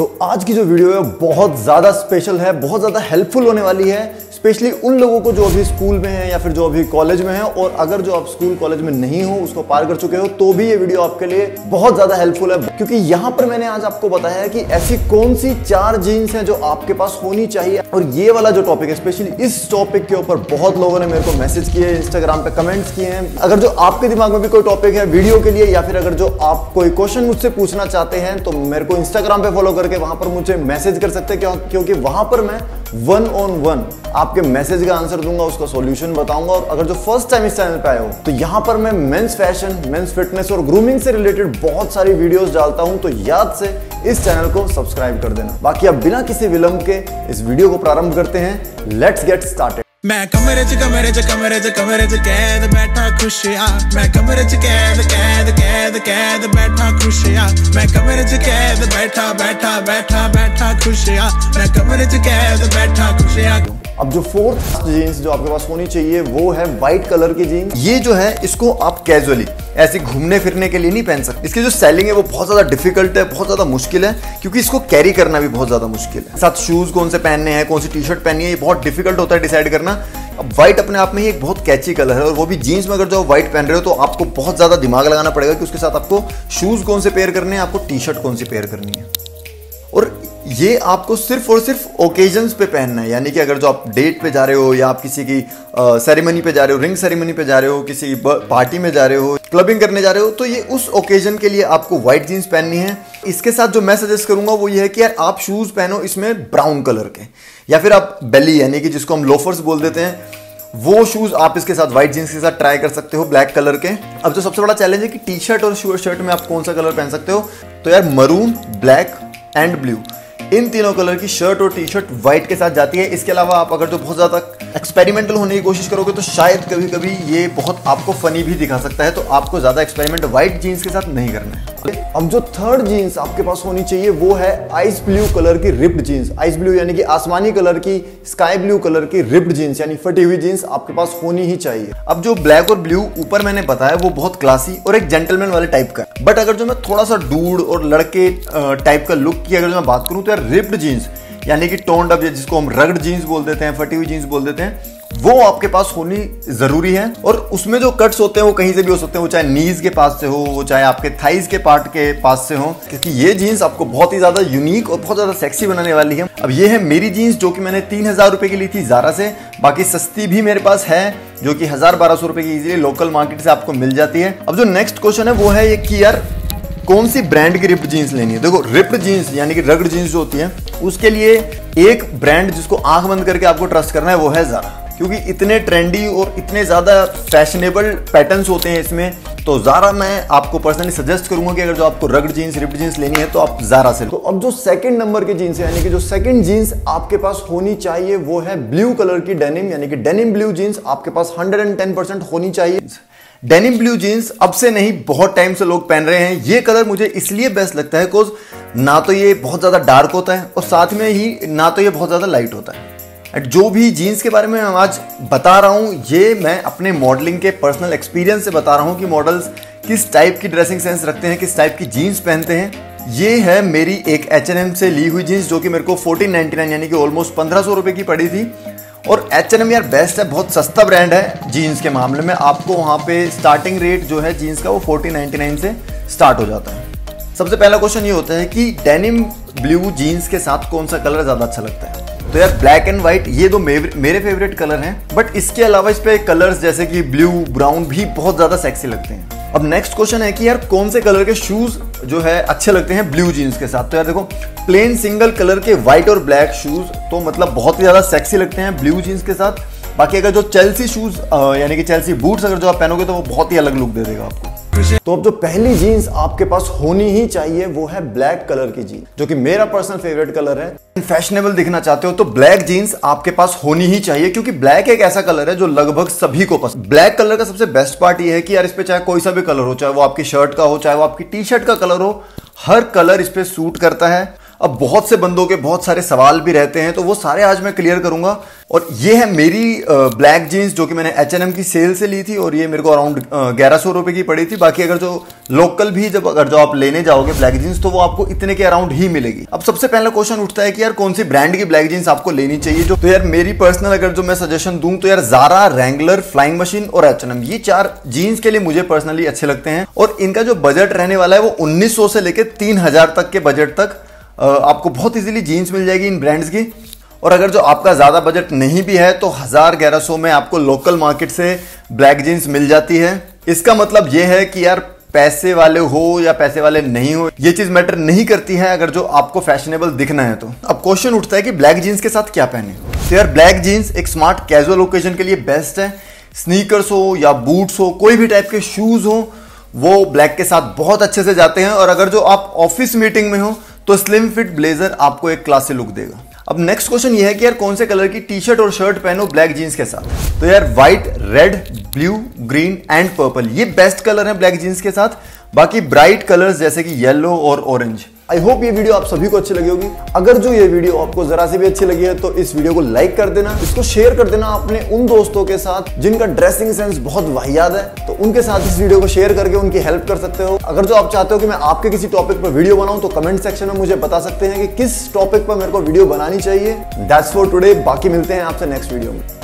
तो आज की जो वीडियो है बहुत ज़्यादा स्पेशल है, बहुत ज़्यादा हेल्पफुल होने वाली है। स्पेशली उन लोगों को जो अभी स्कूल में है या फिर जो अभी कॉलेज में है, और अगर जो आप स्कूल कॉलेज में नहीं हो, उसको पार कर चुके हो तो भी ये वीडियो आपके लिए बहुत ज़्यादा हेल्पफुल है। क्योंकि यहाँ पर मैंने आज आपको बताया कि ऐसी कौन सी चार जीन्स हैं जो आपके पास होनी चाहिए। और ये वाला जो टॉपिक है स्पेशली इस टॉपिक के ऊपर बहुत लोगों ने मेरे को मैसेज किए इंस्टाग्राम पे कमेंट्स किए हैं। अगर जो आपके दिमाग में भी कोई टॉपिक है वीडियो के लिए, या फिर अगर जो आप कोई क्वेश्चन मुझसे पूछना चाहते हैं तो मेरे को इंस्टाग्राम पे फॉलो करके वहाँ पर मुझे मैसेज कर सकते हैं क्योंकि वहाँ पर मैं वन ऑन वन आपके मैसेज का आंसर दूँगा, उसका सॉल्यूशन बताऊँगा और अगर जो फ़र्स्ट टाइम इस चैनल पे आए हो तो यहाँ पर मैं मेंस फ़ैशन मेंस फिटनेस और ग्रूमिंग से रिलेटेड बहुत सारी वीडियोस डालता हूँ तो याद से इस चैनल को सब्सक्राइब कर देना। बाकी अब बिना किसी विलंब के इस वीडियो को प्रारंभ करते हैं। लेट्स गेट स्टार्टेड मैं कमरे च कमरे च कमरे च कमरे च, कैद, बैठा खुशिया। मैं कमरे च, कैद कैद कैद कैद, बैठा खुशिया। मैं कमरे च, कैद, बैठा बैठा बैठा बैठा खुशिया। मैं कमरे च, कैद, बैठा खुशिया। अब जो फोर्थ जीन्स जो आपके पास होनी चाहिए, वो है व्हाइट कलर की जीन्स ये जो है, इसको आप कैजुअली ऐसे घूमने फिरने के लिए नहीं पहन सकते। इसकी जो सेलिंग है, वो बहुत ज़्यादा डिफ़िकल्ट है, बहुत ज़्यादा मुश्किल है, क्योंकि इसको कैरी करना भी बहुत ज़्यादा मुश्किल है। साथ शूज़ कौन से पहनने हैं, कौन सी टी शर्ट पहननी है, ये बहुत डिफ़िकल्ट होता है डिसाइड करना। अब व्हाइट अपने आप में ही एक बहुत कैची कलर है, और वो भी जीन्स में अगर जो व्हाइट पहन रहे हो तो आपको बहुत ज़्यादा दिमाग लगाना पड़ेगा कि उसके साथ आपको शूज़ कौन से पेयर करने हैं, आपको टी शर्ट कौन सी पेयर करनी है। और ये आपको सिर्फ़ और सिर्फ़ ओकेजन्स पे पहनना है। यानी कि अगर जो आप डेट पे जा रहे हो या आप किसी की सेरेमनी पे जा रहे हो रिंग सेरेमनी पे जा रहे हो, किसी पार्टी में जा रहे हो क्लबिंग करने जा रहे हो तो ये उस ओकेजन के लिए आपको व्हाइट जीन्स पहननी है। इसके साथ जो मैं सजेस्ट करूँगा वो ये है कि यार आप शूज़ पहनो इसमें ब्राउन कलर के। या फिर आप बेली यानी कि जिसको हम लोफर्स बोल देते हैं, वो शूज़ आप इसके साथ व्हाइट जीन्स के साथ ट्राई कर सकते हो ब्लैक कलर के। अब जो सबसे बड़ा चैलेंज है कि टी शर्ट और शर्ट में आप कौन सा कलर पहन सकते हो? तो यार मरून ब्लैक एंड ब्लू इन तीनों कलर की शर्ट और टी शर्ट व्हाइट के साथ जाती है। इसके अलावा आप अगर जो बहुत ज़्यादा एक्सपेरिमेंटल होने की कोशिश करोगे तो शायद कभी कभी ये बहुत आपको फनी भी दिखा सकता है तो आपको ज़्यादा एक्सपेरिमेंट व्हाइट जीन्स के साथ नहीं करना है। अब जो थर्ड जीन्स आपके पास होनी चाहिए, वो है आइस ब्लू कलर की रिप्ड जीन्स आइस ब्लू यानी कि आसमानी कलर की स्काई ब्लू कलर की रिप्ड जीन्स यानी फटी हुई जीन्स आपके पास होनी ही चाहिए। अब जो ब्लैक और ब्लू ऊपर मैंने बताया, वो बहुत क्लासी और एक जेंटलमैन वाले टाइप का बट अगर जो मैं थोड़ा सा डूड और लड़के टाइप का लुक की अगर मैं बात करूँ तो यार रिप्ड जीन्स यानी कि टोन्ड अप जिसको हम रगड जीन्स बोल देते हैं, फटी हुई जीन्स बोल देते हैं, वो आपके पास होनी ज़रूरी है। और उसमें जो कट्स होते हैं, वो कहीं से भी हो सकते हैं, वो चाहे नीज के पास से हो, वो चाहे आपके थाइज के पार्ट के पास से हो, क्योंकि ये जीन्स आपको बहुत ही ज़्यादा यूनिक और बहुत ज़्यादा सेक्सी बनाने वाली है। अब ये है मेरी जीन्स, जो कि मैंने तीन हज़ार रुपए की ली थी जारा से। बाकी सस्ती भी मेरे पास है, जो कि हज़ार बारह सौ रुपए की इजीली लोकल मार्केट से आपको मिल जाती है। अब जो नेक्स्ट क्वेश्चन है, वो है ये कि यार कौन सी ब्रांड की रिप्ड जीन्स लेनी है? देखो रिप्ड जीन्स यानी कि रगड़ जीन्स जो होती है, उसके लिए एक ब्रांड जिसको आँख बंद करके आपको ट्रस्ट करना है, वो है जारा क्योंकि इतने ट्रेंडी और इतने ज़्यादा फैशनेबल पैटर्न्स होते हैं इसमें तो ज़ारा मैं आपको पर्सनली सजेस्ट करूँगा कि अगर जो आपको रगड जीन्स रिप्ड जीन्स लेनी है तो आप ज़ारा से तो अब जो सेकंड नंबर की जीन्स है, यानी कि जो सेकंड जीन्स आपके पास होनी चाहिए, वो है ब्लू कलर की डेनिम यानी कि डेनिम ब्लू जीन्स आपके पास 110 परसेंट होनी चाहिए। डेनिम ब्लू जीन्स अब से नहीं, बहुत टाइम से लोग पहन रहे हैं। ये कलर मुझे इसलिए बेस्ट लगता है बिकॉज़ ना तो ये बहुत ज़्यादा डार्क होता है और साथ में ही ना तो ये बहुत ज़्यादा लाइट होता है। एंड जो भी जीन्स के बारे में मैं आज बता रहा हूँ, ये मैं अपने मॉडलिंग के पर्सनल एक्सपीरियंस से बता रहा हूँ कि मॉडल्स किस टाइप की ड्रेसिंग सेंस रखते हैं, किस टाइप की जीन्स पहनते हैं। ये है मेरी एक एच से ली हुई जीन्स जो कि मेरे को फोर्टीन यानी कि ऑलमोस्ट पंद्रह रुपए की पड़ी थी। और एच एन एम यार बेस्ट है, बहुत सस्ता ब्रांड है जीन्स के मामले में। आपको वहाँ पे स्टार्टिंग रेट जो है जीन्स का वो फोर्टीन नाइनटी नाइन से स्टार्ट हो जाता है। सबसे पहला क्वेश्चन ये होता है कि डेनिम ब्लू जीन्स के साथ कौन सा कलर ज़्यादा अच्छा लगता है? तो यार ब्लैक एंड व्हाइट ये दो मेरे फेवरेट कलर हैं बट इसके अलावा इस पे कलर्स जैसे कि ब्लू ब्राउन भी बहुत ज़्यादा सेक्सी लगते हैं। अब नेक्स्ट क्वेश्चन है कि यार कौन से कलर के शूज़ जो है, अच्छे लगते हैं ब्लू जीन्स के साथ। तो यार देखो प्लेन सिंगल कलर के व्हाइट और ब्लैक शूज़ तो मतलब बहुत ही ज़्यादा सेक्सी लगते हैं ब्लू जीन्स के साथ। बाकी अगर जो चेल्सी शूज़ यानी कि चेल्सी बूट्स अगर जो आप पहनोगे तो वो बहुत ही अलग लुक दे देगा आपको। तो अब जो पहली जीन्स आपके पास होनी ही चाहिए, वो है ब्लैक कलर की जीन्स जो कि मेरा पर्सनल फेवरेट कलर है। फैशनेबल दिखना चाहते हो तो ब्लैक जीन्स आपके पास होनी ही चाहिए, क्योंकि ब्लैक एक ऐसा कलर है जो लगभग सभी को पसंद। ब्लैक कलर का सबसे बेस्ट पार्ट ये है कि यार इस पे चाहे कोई सा भी कलर हो, चाहे वो आपकी शर्ट का हो, चाहे वो आपकी टी शर्ट का कलर हो, हर कलर इस पे सूट करता है। अब बहुत से बंदों के बहुत सारे सवाल भी रहते हैं तो वो सारे आज मैं क्लियर करूँगा। और ये है मेरी ब्लैक जीन्स जो कि मैंने एच एन एम की सेल से ली थी और ये मेरे को अराउंड ग्यारह सौ रुपए की पड़ी थी। बाकी अगर जो लोकल भी जब अगर जो आप लेने जाओगे ब्लैक जीन्स तो वो आपको इतने के अराउंड ही मिलेगी। अब सबसे पहला क्वेश्चन उठता है कि यार कौन सी ब्रांड की ब्लैक जीन्स आपको लेनी चाहिए? जो तो यार मेरी पर्सनल अगर जो मैं सजेशन दूँ तो यार जारा रैंगलर फ्लाइंग मशीन और एच एम ये चार जीन्स के लिए मुझे पर्सनली अच्छे लगते हैं। और इनका जो बजट रहने वाला है वो उन्नीस सौ से लेकर तीन हज़ार तक के बजट तक। आपको बहुत इजीली जीन्स मिल जाएगी इन ब्रांड्स की। और अगर जो आपका ज़्यादा बजट नहीं भी है तो हज़ार ग्यारह सौ में आपको लोकल मार्केट से ब्लैक जीन्स मिल जाती है। इसका मतलब ये है कि यार, पैसे वाले हो या पैसे वाले नहीं हो, ये चीज़ मैटर नहीं करती है अगर जो आपको फैशनेबल दिखना है तो। अब क्वेश्चन उठता है कि ब्लैक जीन्स के साथ क्या पहने? तो यार ब्लैक जीन्स एक स्मार्ट कैजुअल ओकेजन के लिए बेस्ट है। स्नीकर्स हो या बूट्स हो, कोई भी टाइप के शूज़ हो, वो ब्लैक के साथ बहुत अच्छे से जाते हैं। और अगर जो आप ऑफ़िस मीटिंग में हो तो स्लिम फिट ब्लेजर आपको एक क्लासी लुक देगा। अब नेक्स्ट क्वेश्चन यह है कि यार कौन से कलर की टी शर्ट और शर्ट पहनो ब्लैक जीन्स के साथ? तो यार white red blue green and purple ये बेस्ट कलर है ब्लैक जीन्स के साथ। बाकी ब्राइट कलर्स जैसे कि येलो और ऑरेंज आई होप ये वीडियो आप सभी को अच्छी लगी होगी। अगर जो ये वीडियो आपको जरा से भी अच्छी लगी है तो इस वीडियो को लाइक कर देना, इसको शेयर कर देना अपने उन दोस्तों के साथ जिनका ड्रेसिंग सेंस बहुत वाहियात है। तो उनके साथ इस वीडियो को शेयर करके उनकी हेल्प कर सकते हो। अगर जो आप चाहते हो कि मैं आपके किसी टॉपिक पर वीडियो बनाऊँ तो कमेंट सेक्शन में मुझे बता सकते हैं कि किस टॉपिक पर मेरे को वीडियो बनानी चाहिए। दैट्स फॉर टुडे बाकी मिलते हैं आपसे नेक्स्ट वीडियो में।